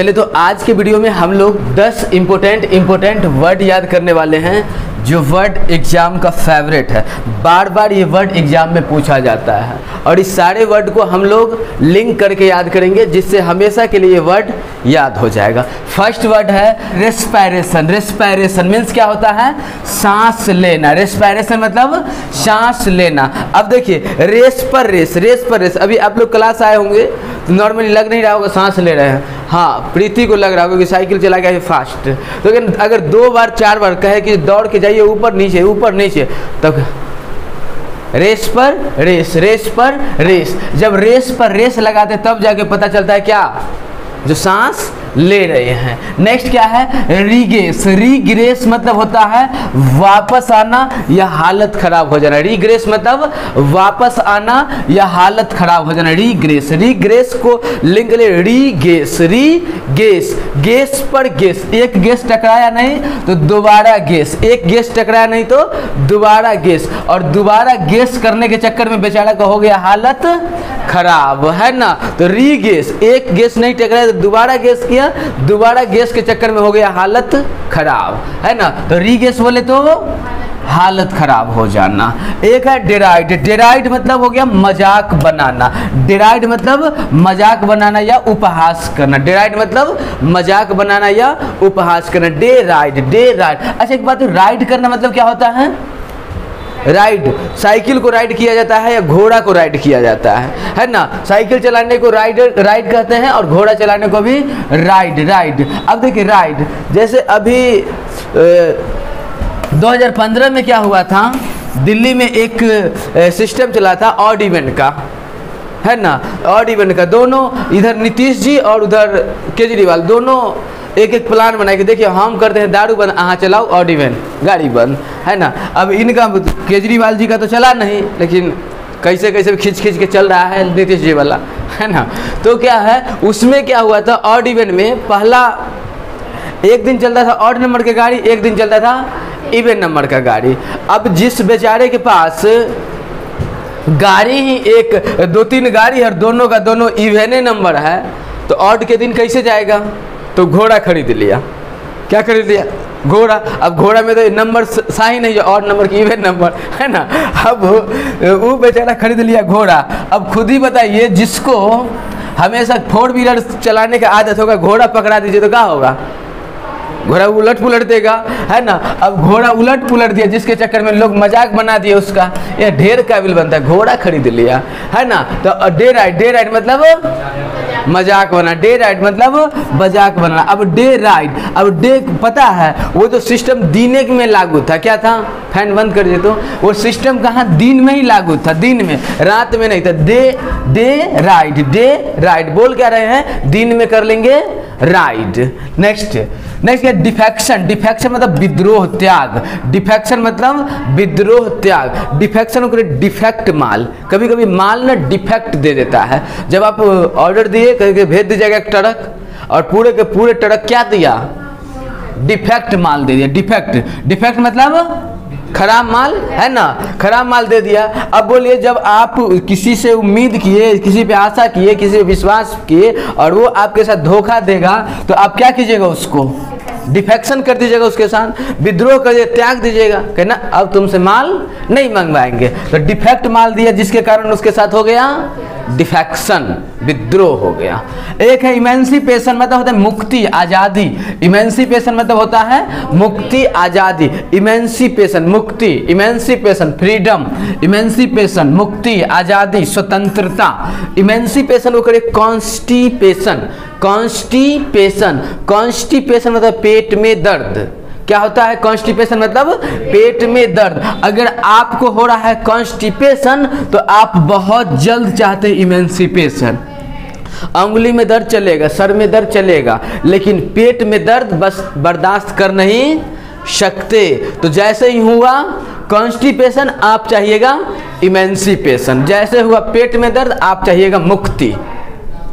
चलिए तो आज के वीडियो में हम लोग 10 इम्पोर्टेंट इम्पोर्टेंट वर्ड याद करने वाले हैं, जो वर्ड एग्ज़ाम का फेवरेट है। बार बार ये वर्ड एग्ज़ाम में पूछा जाता है। और इस सारे वर्ड को हम लोग लिंक करके याद करेंगे, जिससे हमेशा के लिए ये वर्ड याद हो जाएगा। फ़र्स्ट वर्ड है रेस्पायरेशन रेस्पायरेशन मीन्स क्या होता है? सांस लेना। रेस्पायरेशन मतलब सांस लेना। अब देखिए रेस पर रेस रेस पर रेस अभी आप लोग क्लास आए होंगे तो नॉर्मली लग नहीं रहा होगा, सांस ले रहे हैं। हाँ प्रीति को लग रहा होगा कि साइकिल चला गया है फास्ट तो लेकिन अगर दो बार, चार बार कहे कि दौड़ के जाइए, ऊपर नीचे ऊपर नीचे, तब रेस पर रेस रेस पर रेस जब रेस पर रेस लगाते तब जाके पता चलता है क्या? जो सांस ले रहे हैं। नेक्स्ट क्या है? रीगेस रीग्रेस मतलब होता है वापस आना या हालत खराब हो जाना। रीग्रेस मतलब वापस आना या हालत खराब हो जाना। रीग्रेस रीग्रेस को लिंक ले रीगेस रीगेस गेस पर गेस एक गेस टकराया नहीं तो दोबारा गेस एक गेस टकराया नहीं तो दोबारा गेस और दोबारा गेस करने के चक्कर में बेचारा का हो गया हालत खराब, है ना? तो रीगेस एक गेस नहीं टकराया तो दोबारा गेस किया दोबारा गैस के चक्कर में हो गया, हालत खराब, है ना? तो रीगेस बोले तो हालत खराब हो जाना। एक है डेराइड। डेराइड मतलब हो गया मज़ाक बनाना। डेराइड मतलब मज़ाक बनाना या उपहास करना। डेराइड मतलब मज़ाक बनाना या उपहास करना। डे राइड डे राइड अच्छा एक बात, राइड करना मतलब क्या होता है? राइड साइकिल को राइड किया जाता है या घोड़ा को राइड किया जाता है है ना? साइकिल चलाने को राइड राइड कहते हैं और घोड़ा चलाने को भी राइड राइड। अब देखिए राइड जैसे अभी ए, 2015 में क्या हुआ था? दिल्ली में एक सिस्टम चला था ऑड इवेंट का है ना? ऑड इवेंट का दोनों इधर नीतीश जी और उधर केजरीवाल दोनों एक एक प्लान बनाए कि देखिए, हम करते हैं, दारू बंद, अहाँ चलाओ ऑड इवेंट गाड़ी बंद, है ना? अब इनका केजरीवाल जी का तो चला नहीं, लेकिन कैसे कैसे खींच खींच के चल रहा है नीतीश जी वाला, है ना? तो क्या है, उसमें क्या हुआ था ऑड इवेंट में पहला एक दिन चलता था ऑड नंबर की गाड़ी, एक दिन चलता था इवन नंबर का गाड़ी। अब जिस बेचारे के पास गाड़ी ही एक दो तीन गाड़ी है दोनों का दोनों इवेने नंबर है तो ऑड के दिन कैसे जाएगा? तो घोड़ा खरीद लिया। क्या खरीद लिया? घोड़ा। अब घोड़ा में तो नंबर सही नहीं है और नंबर की इवेंट नंबर, है ना? अब वो बेचारा खरीद लिया घोड़ा। अब खुद ही बताइए, जिसको हमेशा फोर व्हीलर चलाने का आदत होगा, घोड़ा पकड़ा दीजिए तो क्या होगा? घोड़ा उलट पुलट देगा, है ना? अब घोड़ा उलट पुलट दिया, जिसके चक्कर में लोग मज़ाक बना दिए उसका, ये ढेर काबिल बनता है, घोड़ा खरीद लिया, है ना? तो डे राइड डे राइड मतलब मज़ाक बना, डे राइड मतलब मज़ाक बना। अब डे राइड, अब डे, पता है, वो तो सिस्टम दिन में लागू था, क्या था? फ़ैन बंद कर दे तो वो सिस्टम कहाँ दिन में ही लागू था, दिन में, रात में नहीं था। Day day ride day ride, बोल क्या रहे हैं? दिन में कर लेंगे राइड। नेक्स्ट नेक्स्ट क्या डिफेक्शन। डिफेक्शन मतलब विद्रोह त्याग। डिफेक्शन मतलब विद्रोह त्याग। डिफेक्शन को डिफेक्ट माल। कभी कभी माल ना डिफेक्ट दे देता है। जब आप ऑर्डर दिए कहीं भेज दीजिएगा एक ट्रक, और पूरे के पूरे ट्रक क्या दिया? डिफेक्ट माल दे दिया। डिफेक्ट। डिफेक्ट मतलब खराब माल, है ना? खराब माल दे दिया। अब बोलिए, जब आप किसी से उम्मीद किए, किसी पे आशा किए, किसी पे विश्वास किए, और वो आपके साथ धोखा देगा तो आप क्या कीजिएगा उसको? डिफेक्शन कर दीजिएगा उसके साथ, विद्रोह कर त्याग दीजिएगा। कहना, अब तुमसे माल नहीं मंगवाएँगे। तो डिफेक्ट माल दिया जिसके कारण उसके साथ हो गया? डिफेक्शन, विद्रोह हो गया। एक है इमेंसिपेशन मतलब होता है मुक्ति, आज़ादी। इमेंसिपेशन मतलब होता है मुक्ति, आज़ादी। इमेंसिपेशन, मुक्ति। Emancipation, freedom. इमेंसिपेशन, मुक्ति, आज़ादी, स्वतंत्रता। इमेंसिपेशन वो करे कॉन्स्टिपेशन कॉन्स्टिपेशन कॉन्स्टिपेशन मतलब पेट में दर्द। क्या होता है कॉन्स्टिपेशन मतलब पेट में दर्द। अगर आपको हो रहा है कॉन्स्टिपेशन तो आप बहुत जल्द चाहते हैं इमेंसिपेशन उंगली में दर्द चलेगा, सर में दर्द चलेगा, लेकिन पेट में दर्द बस बर्दाश्त कर नहीं सकते। तो जैसे ही हुआ कॉन्स्टिपेशन आप चाहिएगा इमेंसिपेशन जैसे हुआ पेट में दर्द, आप चाहिएगा मुक्ति।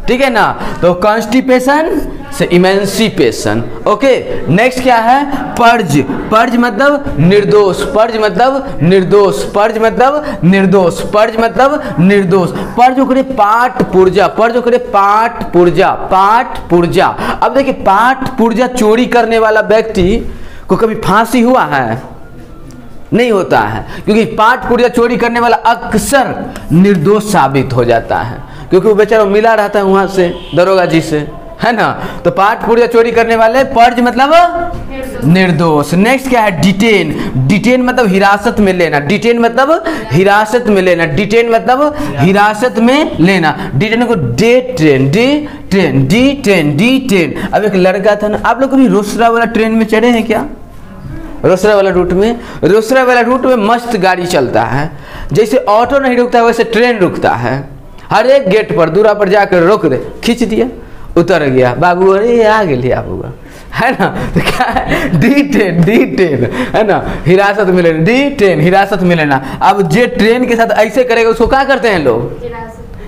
ठीक है ना? तो कॉन्स्टिपेशन से इमेंसिपेशन ओके नेक्स्ट क्या है? पर्ज पर्ज मतलब निर्दोष। पर्ज मतलब निर्दोष। पर्ज मतलब निर्दोष। पर्ज मतलब निर्दोष। पर्ज ओकरे पाठ पुर्जा। पर्ज ओकरे पाठ पुर्जा। पाठ पुर्जा। अब देखिए, पाठ पुर्जा चोरी करने वाला व्यक्ति को कभी फांसी हुआ है? नहीं होता है। क्योंकि पाठ पुर्जा चोरी करने वाला अक्सर निर्दोष साबित हो जाता है। क्योंकि वो बेचारा मिला रहता है वहाँ से, दरोगा जी से। है ना? तो पाठ पुर्जा चोरी करने वाले पर्ज मतलब निर्दोष। नेक्स्ट क्या है? डिटेन डिटेन मतलब हिरासत में लेना। डिटेन मतलब हिरासत में लेना। डिटेन मतलब हिरासत में लेना। डिटेन को day train D train D train D train अब एक लड़का था ना आप लोग कभी रोसड़ा वाला ट्रेन में चढ़े हैं क्या? रोसरा वाला रूट में? रोसरा वाला रूट में मस्त गाड़ी चलता है। जैसे ऑटो नहीं रुकता वैसे ट्रेन रुकता है। हर एक गेट पर दूरा पर जाकर रोक दे। खींच दिया। उतर गया। बाबू अरे आ गए आप है ना? तो क्या है? डी ट्रेन डी ट्रेन है ना? हिरासत में लेना डी ट्रेन हिरासत में लेना। अब जे ट्रेन के साथ ऐसे करेगा उसको क्या करते हैं लोग?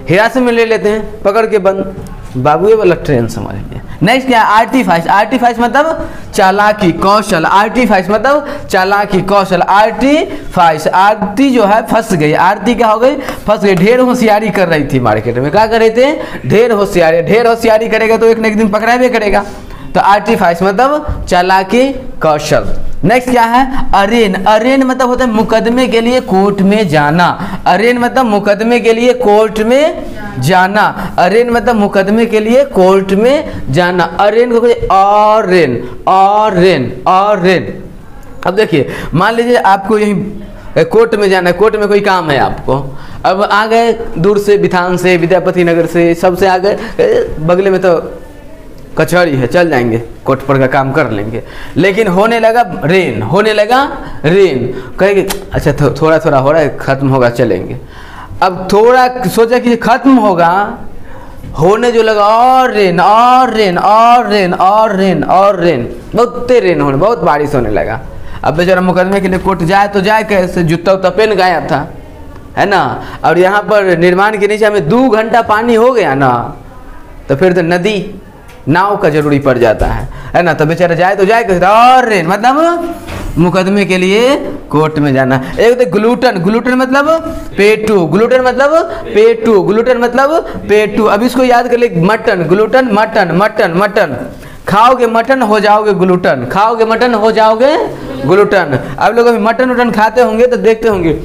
हिरासत में। ले लेते हैं पकड़ के बंद। बाबुए वाला ट्रेन समझ लिया नेक्स्ट क्या है? आर्टिफाइस आर्टिफाइस मतलब चालाकी, कौशल. आर्टिफाइस मतलब चालाकी, कौशल. आर्टिफाइस आरती जो है, फंस गई. आरती क्या हो गई? फंस गई. ढेर होशियारी कर रही थी मार्केट में. क्या कर रहे थे? ढेर होशियारी. ढेर होशियारी करेगा तो एक न एक दिन पकड़ा भी करेगा. तो आर्टिफाइस मतलब चालाकी, कौशल. नेक्स्ट क्या है? अरेन अरेन मतलब होता है मुकदमे के लिए कोर्ट में जाना. अरेन मतलब मुकदमे के लिए कोर्ट में जाना। अरेन मतलब मुकदमे के लिए कोर्ट में जाना। अरेन को और रेन और रेन और रेन अब देखिए मान लीजिए आपको यही कोर्ट में जाना है। कोर्ट में कोई काम है आपको। अब आ गए दूर से विधान से विद्यापति नगर से सबसे आ गए बगले में तो कचहरी है चल जाएँगे। कोर्ट पर का काम कर लेंगे। लेकिन होने लगा रेन होने लगा रेन। कहेंगे अच्छा थो, थोड़ा थोड़ा हो रहा है ख़त्म होगा चलेंगे। अब थोड़ा सोचा कि ख़त्म होगा, होने जो लगा, और रेन और रेन और रेन और रेन और रेन बहुत रेन होने, बहुत बारिश होने लगा। अब बेचारा मुकदमे के लिए कोर्ट जाए तो जाए कैसे? जूता उता पहन गया था, है ना? और यहाँ पर निर्माण के नीचे हमें दो घंटा पानी हो गया ना तो फिर तो नदी, नाव का ज़रूरी पड़ जाता है है ना? तो बेचारा जाए तो जाए कैसे? और रेन मतलब मुकदमे के लिए कोर्ट में जाना। एक तो ग्लूटन ग्लूटन मतलब पेटू, ग्लूटन मतलब पेटू, ग्लूटन मतलब पेटू। अब इसको याद कर ले, mutton, glutton, mutton mutton mutton. खाओगे मटन, हो जाओगे ग्लूटन। खाओगे मटन, हो जाओगे ग्लूटन। अब लोग अभी मटन वटन खाते होंगे तो देखते होंगे,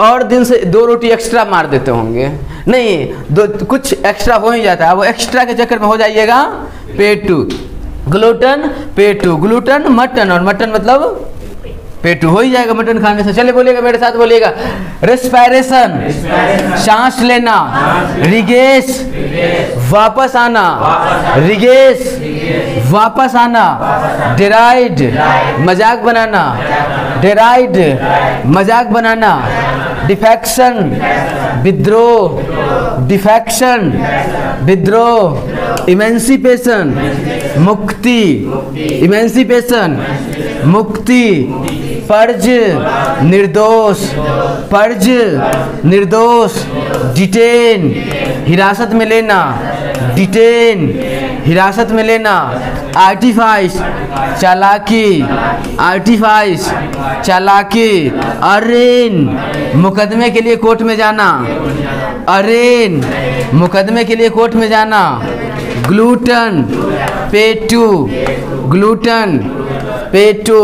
और दिन से दो रोटी एक्स्ट्रा मार देते होंगे। नहीं, दो, कुछ एक्स्ट्रा हो ही जाता है। वो एक्स्ट्रा के चक्कर में हो जाइएगा, पेटू। ग्लूटन पेटू। ग्लूटन, मटन, और मटन मतलब पेटू हो ही जाएगा मटन खाने से। चले बोलिएगा मेरे साथ बोलिएगा। रेस्पायरेशन सांस लेना। रिगेश वापस आना। रिगेश वापस आना। डेराइड मज़ाक बनाना। डेराइड मज़ाक बनाना। डिफेक्शन विद्रोह डिफेक्शन विद्रोह इमेंसिपेशन मुक्ति। इमेंसिपेशन मुक्ति पर्ज निर्दोष पर्ज निर्दोष, डिटेन। हिरासत में लेना, डिटेन। हिरासत में लेना आर्टिफाइस चालाकी। आर्टिफाइस चालाकी। अरेन, मुकदमे के लिए कोर्ट में जाना। अरेन, मुकदमे के लिए कोर्ट में जाना। ग्लूटन पेटू ग्लूटन। पेटू